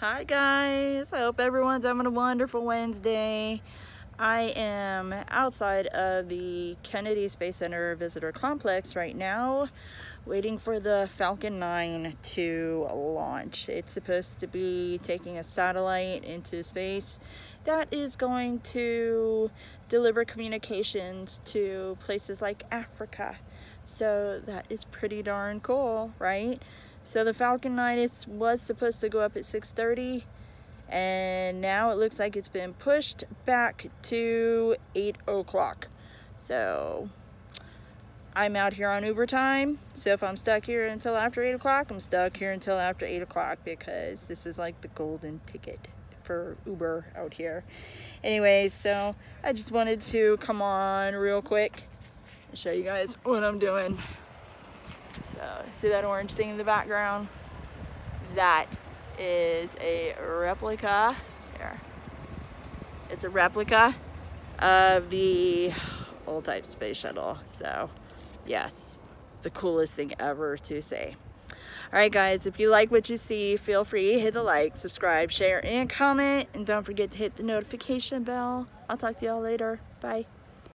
Hi guys, I hope everyone's having a wonderful Wednesday. I am outside of the Kennedy Space Center Visitor Complex right now, waiting for the Falcon 9 to launch. It's supposed to be taking a satellite into space that is going to deliver communications to places like Africa. So that is pretty darn cool, right? So the Falcon 9 was supposed to go up at 6.30 and now it looks like it's been pushed back to 8 o'clock. So I'm out here on Uber time. So if I'm stuck here until after 8 o'clock, I'm stuck here until after 8 o'clock because this is like the golden ticket for Uber out here. Anyways, so I just wanted to come on real quick and show you guys what I'm doing. So see that orange thing in the background? That is a replica. Here. It's a replica of the old type space shuttle. So yes, the coolest thing ever to say. All right, guys, if you like what you see, feel free to hit the like, subscribe, share, and comment. And don't forget to hit the notification bell. I'll talk to y'all later. Bye.